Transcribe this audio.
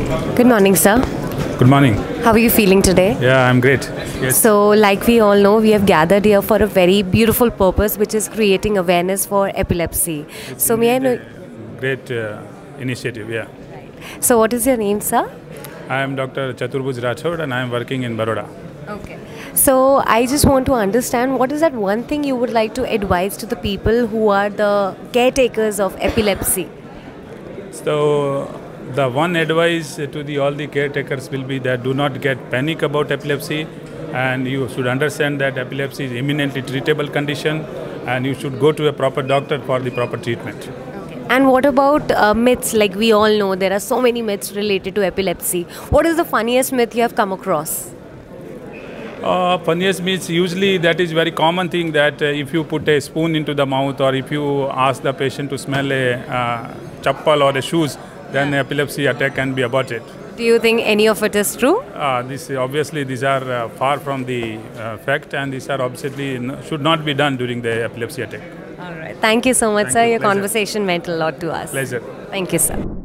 Good morning, sir. Good morning. How are you feeling today? Yeah, I'm great. Yes. So, like we all know, we have gathered here for a very beautiful purpose, which is creating awareness for epilepsy. So, may I know? Great uh, initiative, yeah. So, what is your name, sir? I am Dr. Chaturbhuj Rathore and I am working in Baroda. Okay. So, I just want to understand what is that one thing you would like to advise to the people who are the caretakers of epilepsy? So, the one advice to the all the caretakers will be that do not get panic about epilepsy and you should understand that epilepsy is imminently treatable condition and you should go to a proper doctor for the proper treatment. And what about uh, myths? Like we all know, there are so many myths related to epilepsy. What is the funniest myth you have come across? Uh, funniest means usually that is very common thing that uh, if you put a spoon into the mouth or if you ask the patient to smell a uh, chappal or a shoes, then the epilepsy attack can be aborted. Do you think any of it is true? Uh, this obviously these are uh, far from the uh, fact and these are obviously n- should not be done during the epilepsy attack. All right. Thank you so much, Thank sir. you. Your Pleasure. conversation meant a lot to us. Pleasure. Thank you, sir.